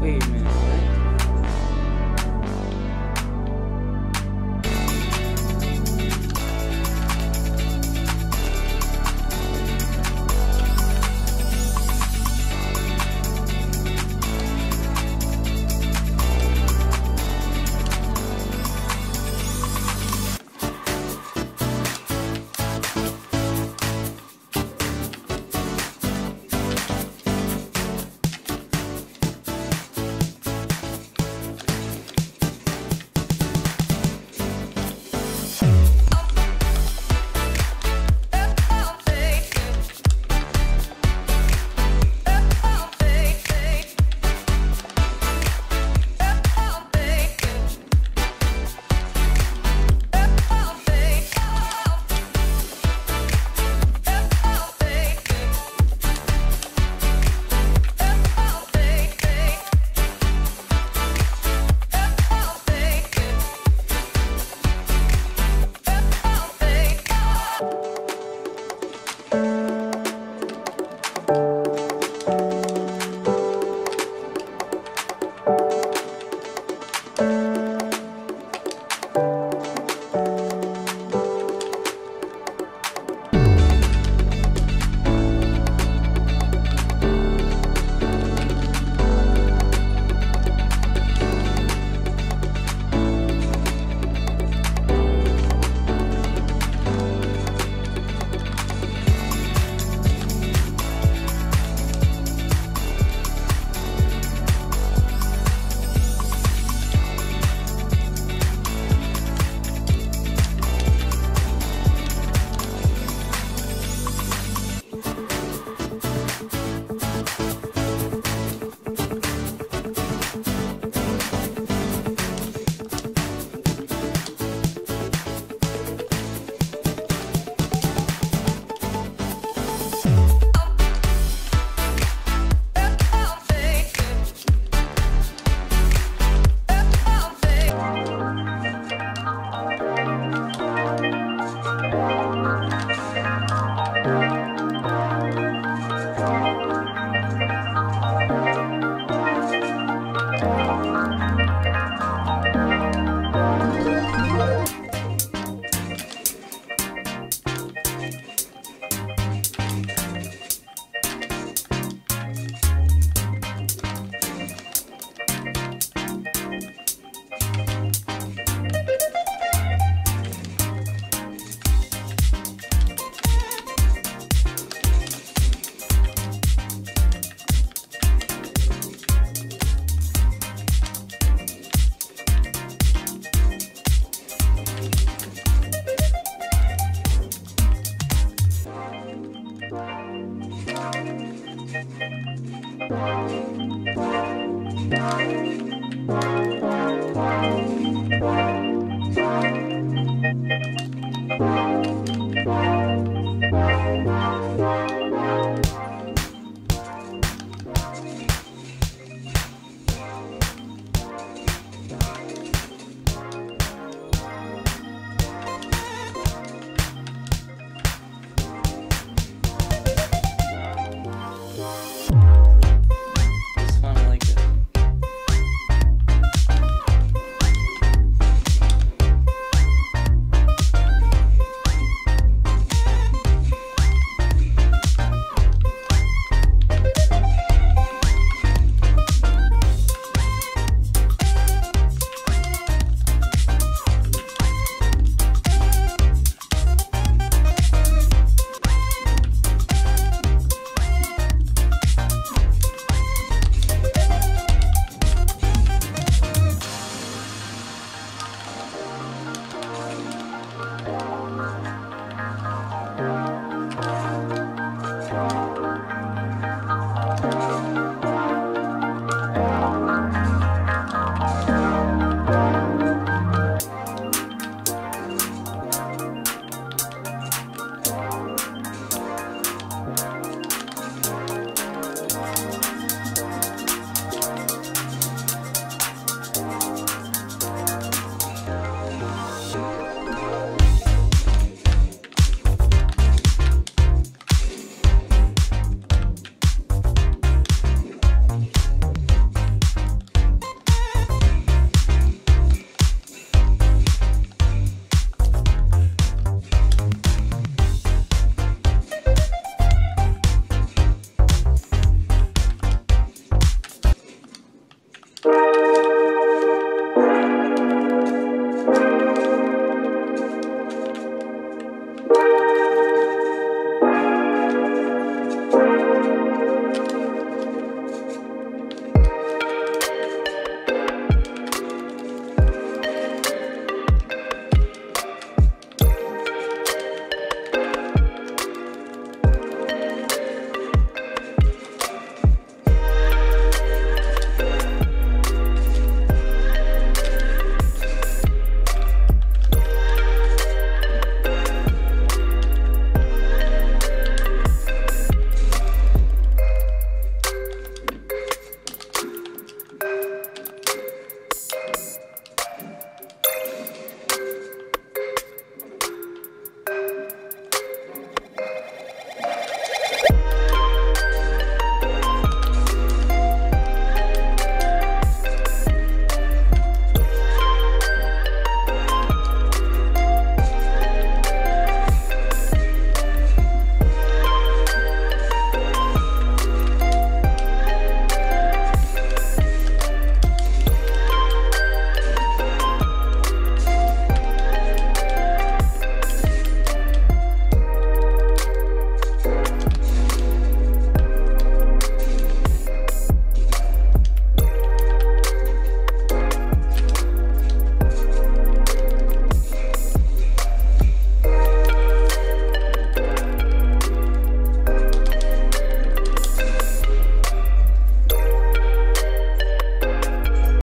Wait a minute.